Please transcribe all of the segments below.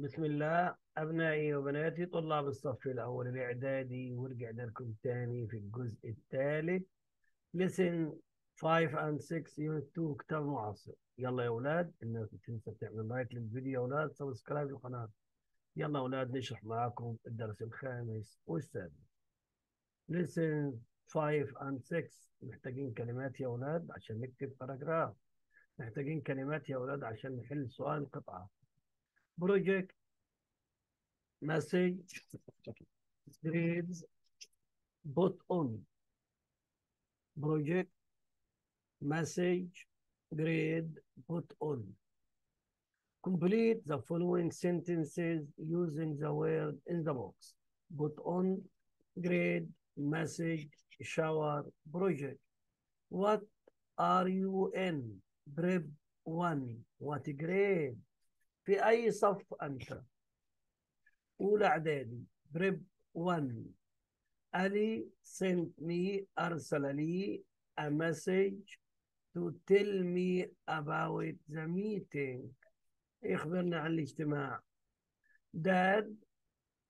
بسم الله. أبنائي وبناتي طلاب الصف الأول الإعدادي ورجعنا لكم تاني في الجزء الثالث. Lesson 5 and 6 unit 2 كتاب معاصر. يلا يا أولاد الناس تنسى تعمل لايك للفيديو يا أولاد سبسكرايب للقناة. يلا يا أولاد نشرح معاكم الدرس الخامس والسادس. Lesson 5 and 6 محتاجين كلمات يا أولاد عشان نكتب باراجراف محتاجين كلمات يا أولاد عشان نحل سؤال قطعة. Project message grades put on. Project message grade put on. Complete the following sentences using the word in the box. Put on grade message shower project. What are you in? Prep 1 what grade في أي صف أنت؟ أولى إعدادي بريب 1 ألي sent me أرسل لي a message to tell me about the meeting يخبرنا عن الاجتماع Dad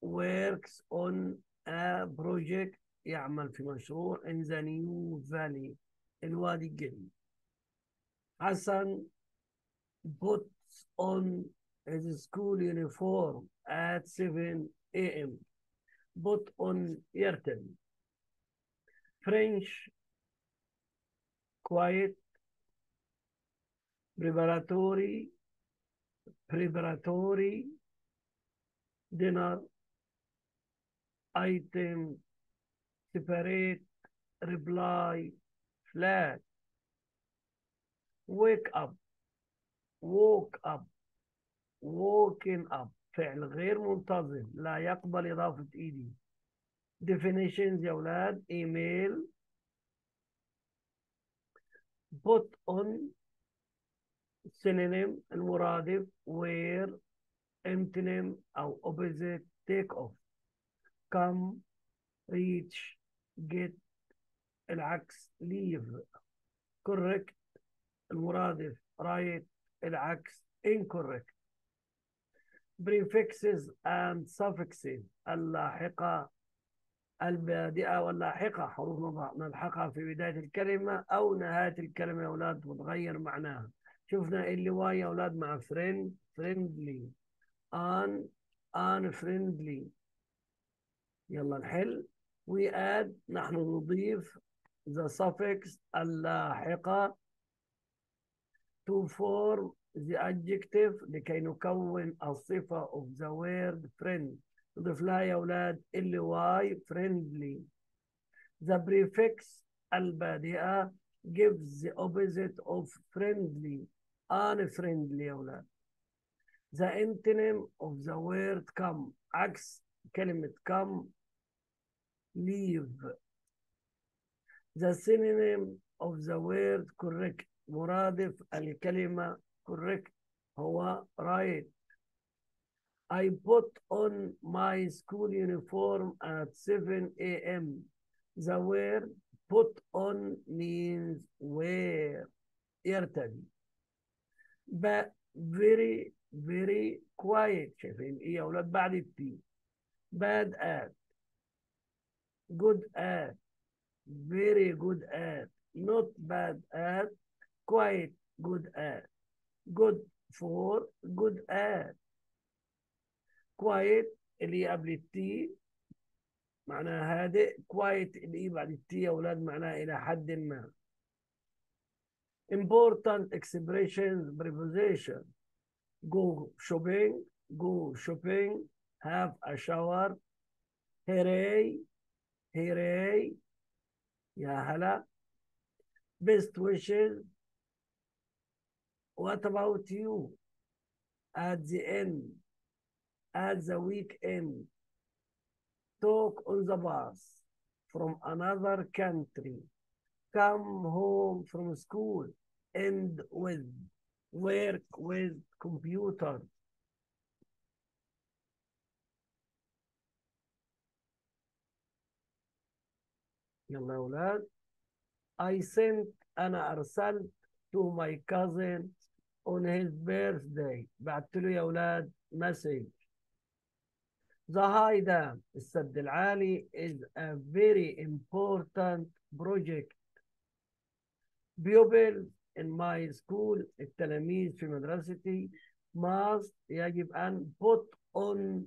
works on a project يعمل في مشروع in the new valley الوادي الجديد حسن puts on his school uniform at 7 a.m., but on Yertel. French, quiet, preparatory, preparatory dinner, item, separate, reply, flat, wake up, woke up, woken up فعل غير منتظم لا يقبل إضافة إيدي definitions يا أولاد إيميل put on synonym المرادف where antonym أو opposite take off come reach get العكس leave correct المرادف right العكس incorrect prefixes and suffixes. اللاحقة البادئة واللاحقة حروف نلحقها في بداية الكلمة أو نهاية الكلمة يا أولاد وتغير معناها. شفنا اللي واي يا أولاد مع friend friendly. un unfriendly يلا نحل. We add نحن نضيف the suffix اللاحقة to form the adjective لكي نكون الصفة of the word friend نضيف لها يا أولاد اللي واي friendly the prefix البادئة gives the opposite of friendly unfriendly يا أولاد the antonym of the word come عكس كلمة come leave the synonym of the word correct مرادف الكلمة correct هو right I put on my school uniform at 7 a.m. The word put on means wear يرتدي but very very quiet شايفين ايه يا اولاد بعد التي bad at good at very good at not bad at quite good at Good for good at quiet اللي قبل التي معناها هادئ quiet اللي بعد التي يا أولاد معناها إلى حد ما important expressions preposition go shopping go shopping have a shower hooray hooray يا هلا best wishes what about you at the end at the weekend talk on the bus from another country come home from school end with work with computer يلا يا أولاد I sent أنا أرسلت to my cousin on his birthday بعت له يا أولاد مسج The high dam السد العالي is a very important project pupils in my school التلاميذ في مدرستي must يجب أن put on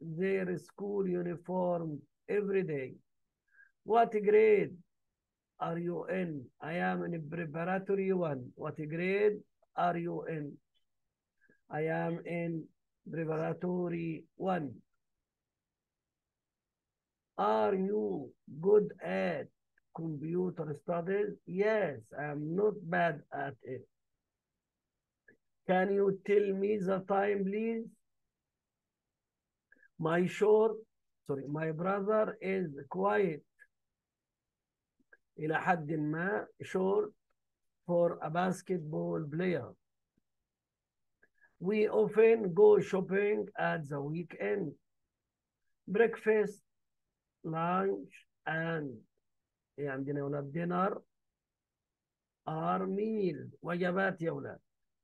their school uniform every day. What grade are you in? I am in preparatory one. What grade are you in? I am in preparatory one. Are you good at computer studies? Yes, I'm not bad at it. Can you tell me the time, please? My short, sorry, my brother is quiet. إلى حد ما short for a basketball player. We often go shopping at the weekend. Breakfast, lunch, and إيه عندنا يا ولاد dinner are meals وجبات يا ولاد.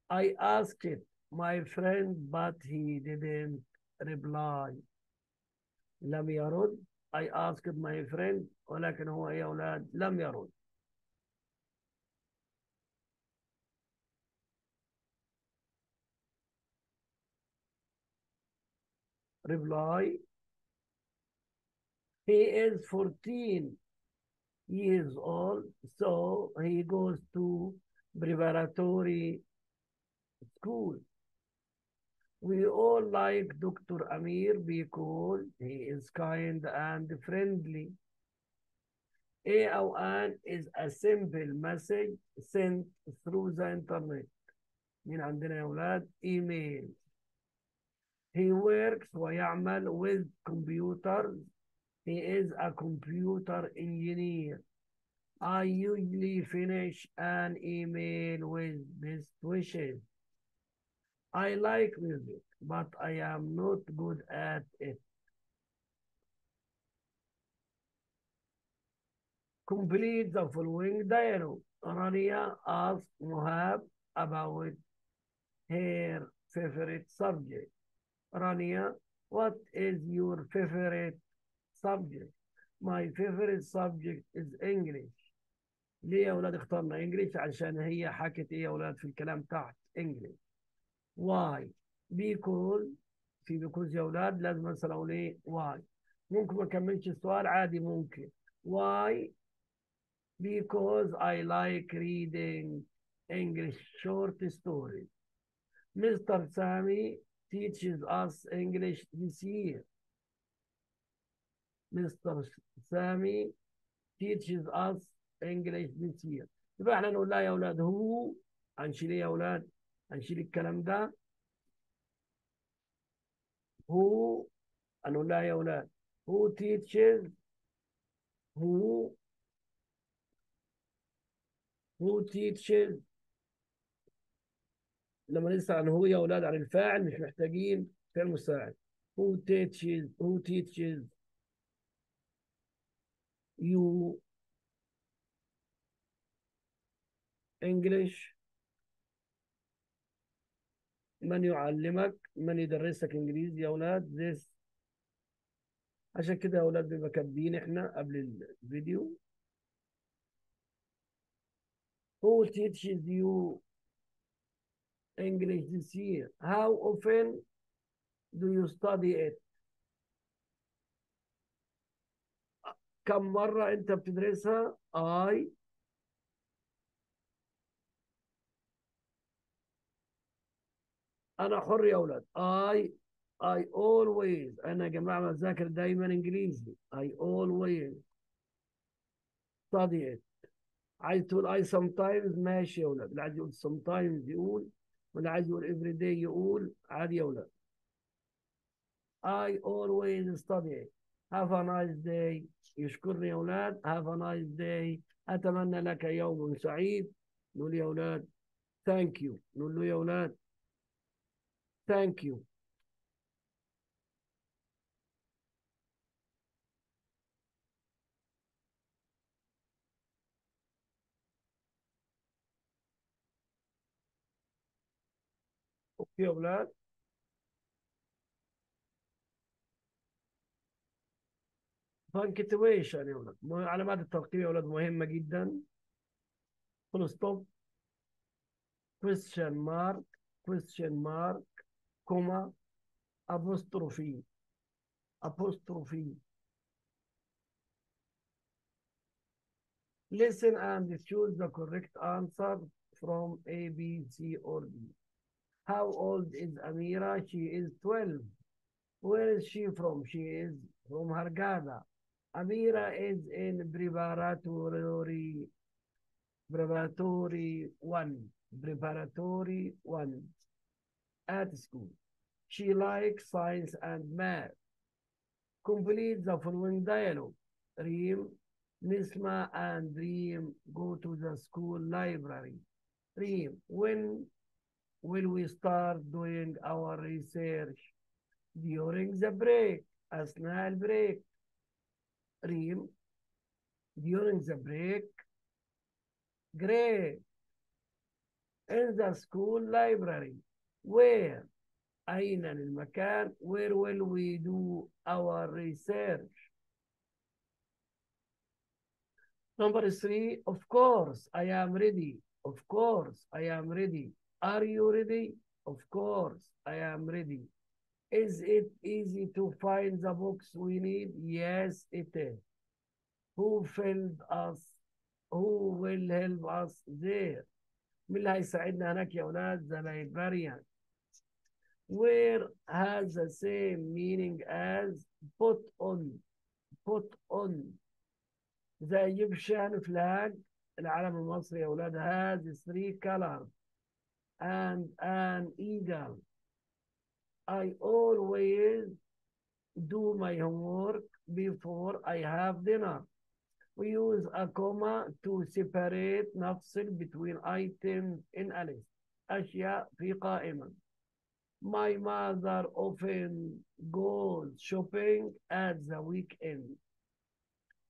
I asked my friend but he didn't reply. لم يرد. I asked my friend ولكن هو يا أولاد لم يرد. Reply. He is 14 years old, so he goes to preparatory school. We all like Dr. Amir because he is kind and friendly. A أو an is a simple message sent through the internet. مين عندنا يا أولاد؟ email. He works ويعمل with computers. He is a computer engineer. I usually finish an email with best wishes. I like music, but I am not good at it. Complete the following dialogue. Rania asked Mohab about her favorite subject. Rania, what is your favorite subject? My favorite subject is English. ليه يا أولاد اخترنا English؟ عشان هي حكت إيه يا أولاد في الكلام تحت English. Why? Because في because يا أولاد لازم أقول إيه why ممكن ما أكملش السؤال عادي ممكن why because I like reading English short stories Mr. Sami teaches us English this year Mr. Sami teaches us English this year يبقى إحنا نقول لا يا أولاد هو هنشيل إيه يا أولاد هنشيل الكلام ده who هنقول لها يا أولاد who teaches who who teaches لما نسأل عن هو يا أولاد عن الفاعل مش محتاجين فعل مساعد who teaches who teaches you English من يعلمك؟ من يدرسك انجليزي يا أولاد؟ This. عشان كده يا أولاد بيبقى كاتبين إحنا قبل الفيديو. who teaches you English this year how often do you study it كم مرة انت بتدرسها I انا حر يا اولاد I I always انا يا جماعه بذاكر دايما انجليزي I always study it عايز تقول I sometimes ماشي يا اولاد اللي عايز يقول sometimes يقول واللي عايز يقول day يقول عادي أولاد I always study. Have a nice day. يشكرني يا أولاد have a nice day. أتمنى لك يوم سعيد. نقول يا أولاد thank you. نقول له يا أولاد Thank you. يا أولاد punctuation يا م- علامات الترقيم يا ولد مهمة جدا فول ستوب question mark question mark كوما apostrophe apostrophe listen and choose the correct answer from A, B, C, or D. How old is Amira? She is 12. Where is she from? She is from Hurghada. Amira is in preparatory, preparatory one, preparatory one at school. She likes science and math. Complete the following dialogue. Reem, Nisma and Reem go to the school library. Reem, when will we start doing our research? During the break, أثناء البريك. Reem, during the break. Great. In the school library. Where? أين المكان? Where will we do our research? Number three, of course, I am ready. Of course, I am ready. Are you ready? Of course, I am ready. Is it easy to find the books we need? Yes, it is. Who filled us? Who will help us there? مين اللي هيساعدنا هناك يا أولاد؟ The librarian. Where has the same meaning as put on. Put on. The Egyptian flag العلم المصري يا أولاد has three colors and an eagle. I always do my homework before I have dinner. We use a comma to separate نفصل between items in a list. أشياء في قائمة. My mother often goes shopping at the weekend.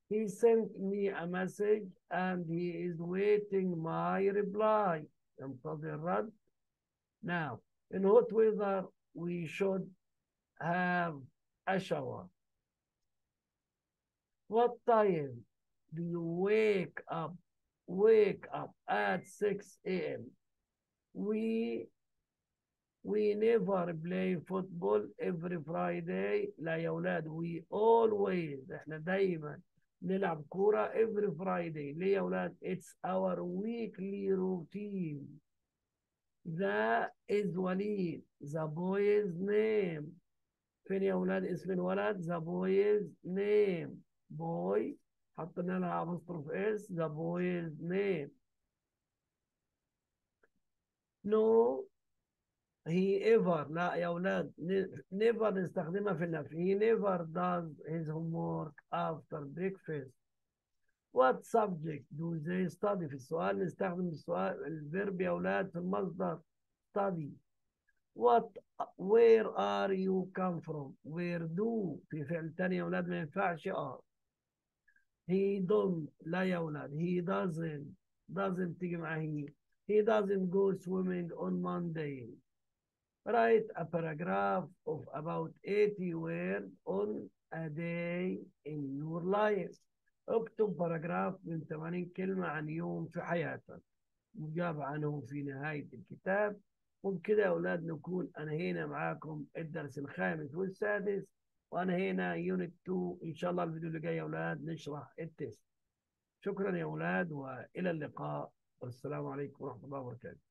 He sent me a message and he is waiting my reply. ينتظر الرد. Now, in hot weather, we should have a shower. What time do you wake up? Wake up at 6 a.m. We we never play football every Friday. لا يا أولاد we always احنا دايما نلعب كورة every Friday ليه يا ولاد it's our weekly routine the is Walid the boy's name فين يا ولاد اسم الولد the boy's name boy حطينا لها أبوستروف إس the boy's name no he ever لا يا ولاد never نستخدمها في النفي he never does his homework after breakfast. What subject do they study في السؤال نستخدم السؤال الفيرب يا أولاد في المصدر study. What where are you come from? Where do في فعل تاني يا أولاد ما ينفعش are. He don't لا يا أولاد he doesn't doesn't تيجي مع he. He doesn't go swimming on Monday. Write a paragraph of about 80 words on a day in your life. اكتب باراجراف من 80 كلمة عن يوم في حياتك. مجاب عنه في نهاية الكتاب. وبكده يا أولاد نكون أنهينا معاكم الدرس الخامس والسادس وأنهينا يونت 2 إن شاء الله الفيديو اللي جاي يا أولاد نشرح التست. شكرا يا أولاد وإلى اللقاء. والسلام عليكم ورحمة الله وبركاته.